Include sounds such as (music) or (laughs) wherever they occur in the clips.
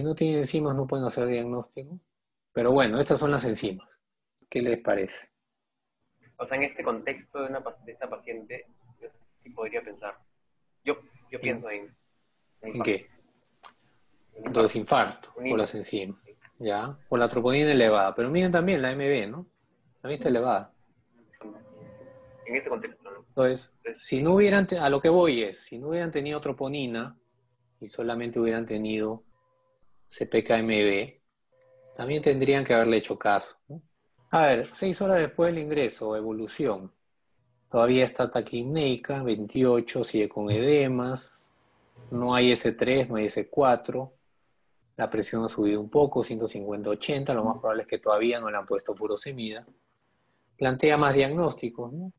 Si no tienen enzimas no pueden hacer diagnóstico. Pero bueno, estas son las enzimas. ¿Qué les parece? O sea, en este contexto de, una, de esta paciente, yo sí podría pensar. Yo, yo pienso en... ¿En, qué? Entonces, infarto, por las enzimas. ¿Ya? Por la troponina elevada. Pero miren también la MB, ¿no? La vista elevada. En este contexto, ¿no? Entonces, si no hubieran, a lo que voy es, si no hubieran tenido troponina y solamente hubieran tenido CPKMB, también tendrían que haberle hecho caso. A ver, seis horas después del ingreso, evolución. Todavía está taquimneica, 28, sigue con edemas, no hay S3, no hay S4, la presión ha subido un poco, 150-80, lo más probable es que todavía no le han puesto furosemida. Plantea más diagnósticos, ¿no?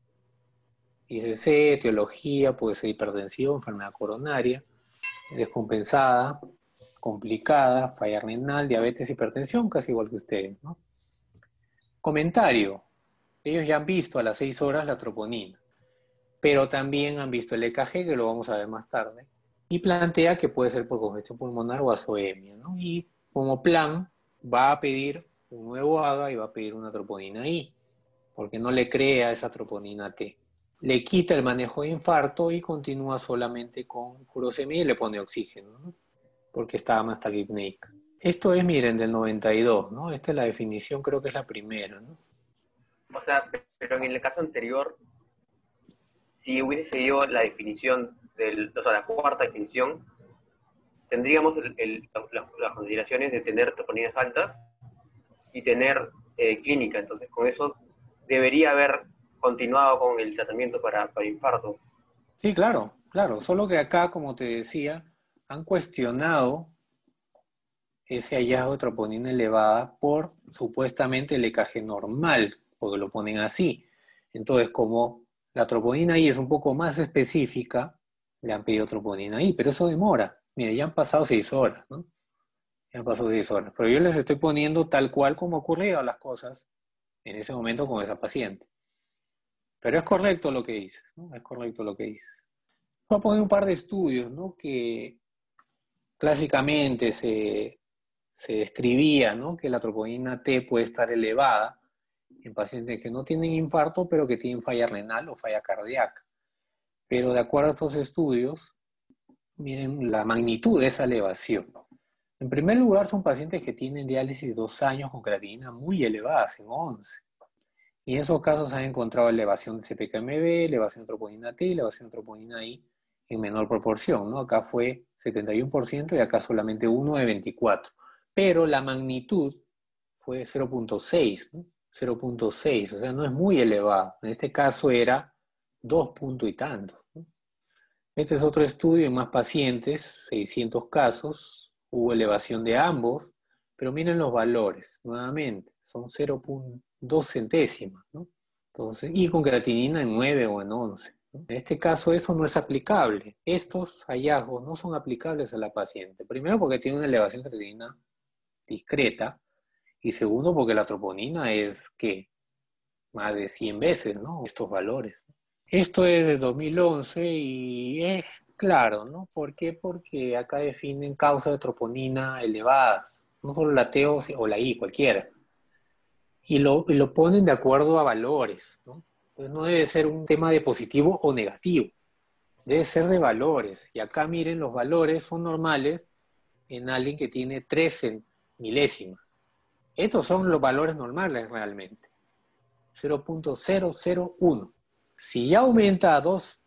ICC, teología, puede ser hipertensión, enfermedad coronaria, descompensada, complicada, falla renal, diabetes, hipertensión, casi igual que ustedes. ¿no? Comentario. Ellos ya han visto a las 6 horas la troponina, pero también han visto el EKG, que lo vamos a ver más tarde, y plantea que puede ser por congestión pulmonar o azoemia. ¿no? Y como plan va a pedir un nuevo AGA y va a pedir una troponina I, porque no le crea esa troponina T le quita el manejo de infarto y continúa solamente con furosemida y le pone oxígeno, ¿no? Porque estaba más taquipneica. Esto es, miren, del 92, ¿no? Esta es la definición, creo que es la primera, ¿no? O sea, pero en el caso anterior, si hubiese seguido la definición, del, o sea, la cuarta definición, tendríamos las, consideraciones de tener toponinas altas y tener eh, clínica. Entonces, con eso debería haber continuado con el tratamiento para, para infarto. Sí, claro, claro. Solo que acá, como te decía, han cuestionado ese hallazgo de troponina elevada por supuestamente el EKG normal, porque lo ponen así. Entonces, como la troponina I es un poco más específica, le han pedido troponina I, pero eso demora. Mira, ya han pasado seis horas, ¿no? Ya han pasado seis horas. Pero yo les estoy poniendo tal cual como ocurrieron las cosas en ese momento con esa paciente. Pero es correcto lo que dices, ¿no? Es correcto lo que dices. Voy a poner un par de estudios, ¿no? Que clásicamente se, describía, ¿no? Que la troponina T puede estar elevada en pacientes que no tienen infarto, pero que tienen falla renal o falla cardíaca. Pero de acuerdo a estos estudios, miren la magnitud de esa elevación. En primer lugar, son pacientes que tienen diálisis dos años con creatinina muy elevadas, en 11. Y en esos casos se han encontrado elevación de CPKMB, elevación de troponina T, elevación de troponina I en menor proporción, ¿no? Acá fue 71% y acá solamente 1 de 24. Pero la magnitud fue 0.6, ¿no? 0.6, o sea, no es muy elevada. En este caso era 2 puntos y tanto. Este es otro estudio en más pacientes, 600 casos, hubo elevación de ambos, pero miren los valores, nuevamente, son 0.6 dos centésimas, ¿no? Entonces, y con creatinina en 9 o en 11. En este caso eso no es aplicable. Estos hallazgos no son aplicables a la paciente. Primero porque tiene una elevación de creatinina discreta y segundo porque la troponina es que más de 100 veces, ¿no? Estos valores. Esto es de 2011 y es claro, ¿no? ¿Por qué? Porque acá definen causas de troponina elevadas, no solo la T o la I, cualquiera y lo, ponen de acuerdo a valores. ¿no? Entonces no debe ser un tema de positivo o negativo, debe ser de valores. Y acá miren, los valores son normales en alguien que tiene 13 milésimas. Estos son los valores normales realmente. 0.001. Si ya aumenta a 2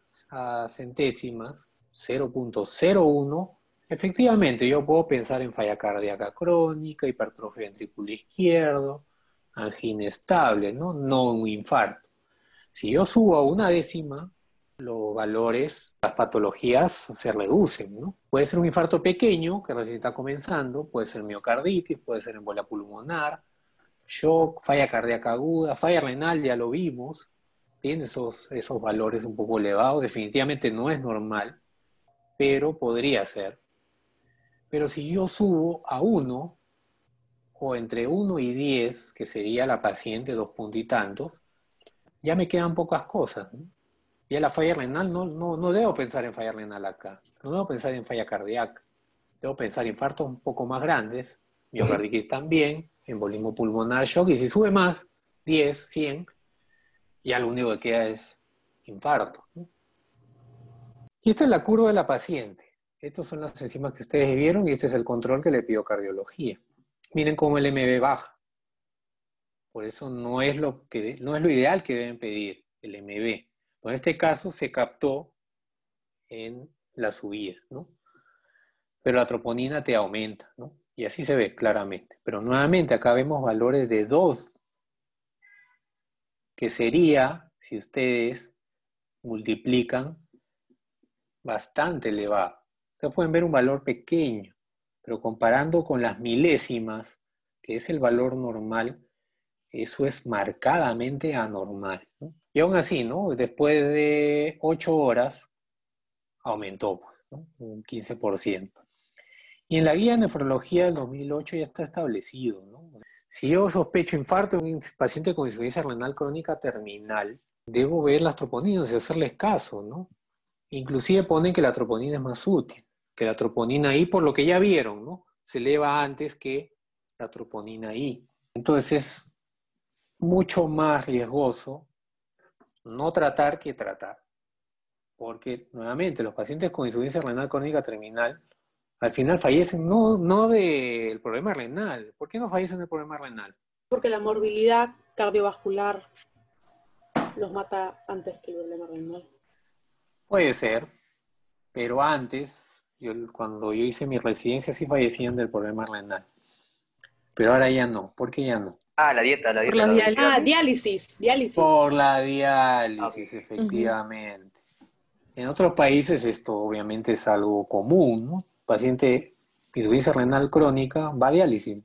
centésimas, 0.01, efectivamente yo puedo pensar en falla cardíaca crónica, hipertrofia ventricular izquierdo, angina estable, ¿no? No un infarto. Si yo subo a una décima, los valores, las patologías se reducen, ¿no? Puede ser un infarto pequeño que recién está comenzando, puede ser miocarditis, puede ser embolia pulmonar, shock, falla cardíaca aguda, falla renal, ya lo vimos, tiene esos, esos valores un poco elevados, definitivamente no es normal, pero podría ser. Pero si yo subo a uno, o entre 1 y 10, que sería la paciente dos puntos y tantos, ya me quedan pocas cosas. Ya la falla renal, no, no, no debo pensar en falla renal acá, no debo pensar en falla cardíaca. Debo pensar infartos un poco más grandes, miocarditis también, embolismo pulmonar, shock, y si sube más, 10, 100, ya lo único que queda es infarto. Y esta es la curva de la paciente. Estas son las enzimas que ustedes vieron y este es el control que le pidió cardiología. Miren cómo el MB baja. Por eso no es lo, que, no es lo ideal que deben pedir el MB. en este caso se captó en la subida, ¿no? Pero la troponina te aumenta, ¿no? Y así se ve claramente. Pero nuevamente acá vemos valores de 2, que sería, si ustedes multiplican, bastante elevado. Ustedes pueden ver un valor pequeño, pero comparando con las milésimas, que es el valor normal, eso es marcadamente anormal. Y aún así, ¿no? después de 8 horas, aumentó pues, un 15%. Y en la guía de nefrología del 2008 ya está establecido, ¿no? Si yo sospecho infarto en un paciente con insuficiencia renal crónica terminal, debo ver las troponinas y hacerles caso, ¿no? Inclusive ponen que la troponina es más útil, que la troponina I, por lo que ya vieron, ¿no? Se eleva antes que la troponina I. Entonces es mucho más riesgoso no tratar que tratar. Porque, nuevamente, los pacientes con insuficiencia renal crónica terminal al final fallecen no, no del problema renal. ¿Por qué no fallecen del problema renal? Porque la morbilidad cardiovascular los mata antes que el problema renal. Puede ser, pero antes, yo, cuando yo hice mi residencia, sí fallecían del problema renal. Pero ahora ya no. ¿Por qué ya no? Ah, la dieta, la dieta. Por la, ah, diálisis, diálisis. Por la diálisis, efectivamente. En otros países esto obviamente es algo común, ¿no? paciente insuficiencia renal crónica va a diálisis.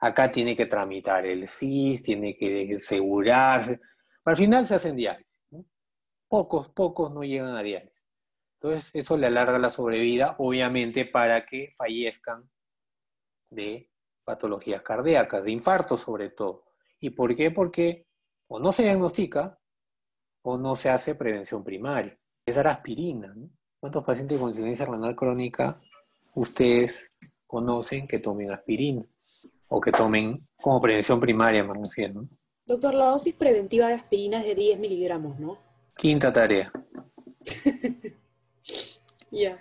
Acá tiene que tramitar el CIS, tiene que asegurarse. Al final se hacen diálisis. Pocos, pocos no llegan a diálisis. Entonces, eso le alarga la sobrevida, obviamente, para que fallezcan de patologías cardíacas, de infarto sobre todo. ¿Y por qué? Porque o no se diagnostica o no se hace prevención primaria. Es dar aspirina. ¿no? ¿Cuántos pacientes con insuficiencia renal crónica ustedes conocen que tomen aspirina? O que tomen como prevención primaria, me refiero. Doctor, la dosis preventiva de aspirina es de 10 miligramos, ¿no? Quinta tarea. (laughs) Ya.